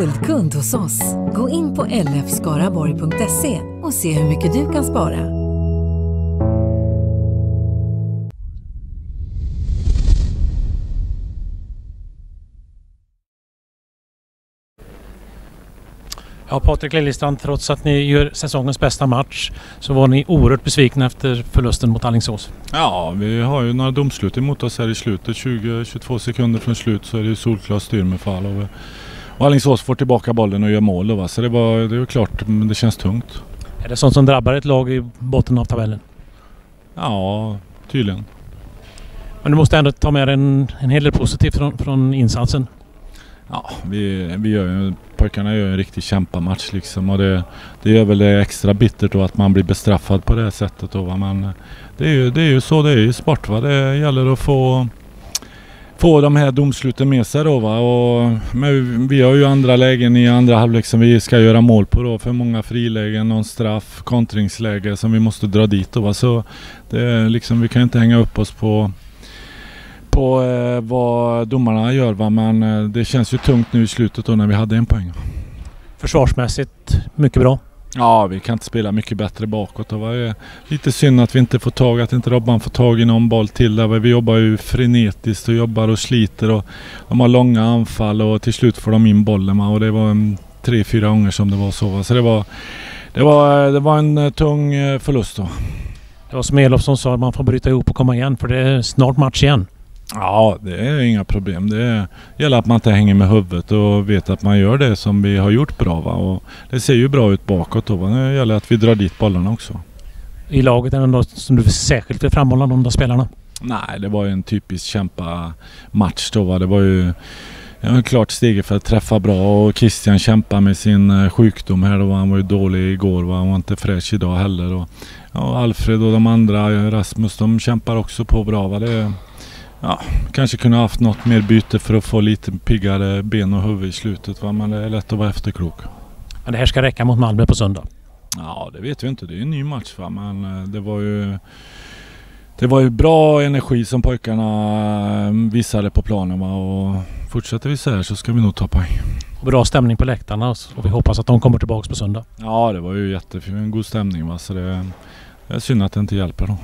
guldkund hos oss. Gå in på lfskaraborg.se och se hur mycket du kan spara. Ja, Patrik Liljestrand, trots att ni gör säsongens bästa match så var ni oerhört besvikna efter förlusten mot Alingsås. Ja, vi har ju några domslut emot oss här i slutet. 20-22 sekunder från slut så är det ju solklart styrmefall. Och, och Alingsås får tillbaka bollen och gör mål då, va? Så det, var, det ju klart, men det känns tungt. Är det sånt som drabbar ett lag i botten av tabellen? Ja, tydligen. Men du måste ändå ta med dig en, en hel del positivt från, från insatsen. Ja, vi, vi gör ju, pojkarna gör en riktig kämpamatch liksom och det, det gör väl det extra bittert då att man blir bestraffad på det sättet då va? Men det är ju, det är ju så det är i sport va. Det gäller att få få de här domsluten med sig då va. Och, men vi har ju andra lägen i andra halvlek som vi ska göra mål på då. För många frilägen, någon straff, kontringsläge som vi måste dra dit då va. Så det är liksom, vi kan inte hänga upp oss på på eh, vad domarna gör va. Men eh, det känns ju tungt nu i slutet då när vi hade en poäng. Försvarsmässigt mycket bra. Ja, vi kan inte spela mycket bättre bakåt. Det var lite synd att vi inte får tag, att inte Robban får tag i någon boll till där. Vi jobbar ju frenetiskt och jobbar och sliter och de har långa anfall och till slut får de in bollen och det var en, tre, fyra gånger som det var så. Så det var, det var, det var en eh, tung eh, förlust då. Det var som Elofsson sa, man får bryta ihop och komma igen för det är snart match igen. Ja, det är inga problem. Det gäller att man inte hänger med huvudet och vet att man gör det som vi har gjort bra. Va? Och det ser ju bra ut bakåt då. Va? Det gäller att vi drar dit bollarna också. I laget är det något som du särskilt vill framhålla, de där spelarna? Nej, det var ju en typisk kämpa-match då. Va? Det var ju ja, klart steg för att träffa bra och Christian kämpar med sin eh, sjukdom här då. Han var ju dålig igår va? Han var inte fräsch idag heller. Och, ja, Alfred och de andra, Rasmus, de kämpar också på bra. Va? Det, ja, kanske kunde haft något mer byte för att få lite piggare ben och huvud i slutet. Va? Men det är lätt att vara efterklok. Men det här ska räcka mot Malmö på söndag? Ja, det vet vi inte. Det är en ny match. Va? Men eh, det var ju... Det var ju bra energi som pojkarna eh, visade på planen. Va? Och fortsätter vi så här så ska vi nog ta poäng. Bra stämning på läktarna och vi hoppas att de kommer tillbaka på söndag. Ja, det var ju jättefin, god stämning. Va? Så det, det är synd att det inte hjälper då.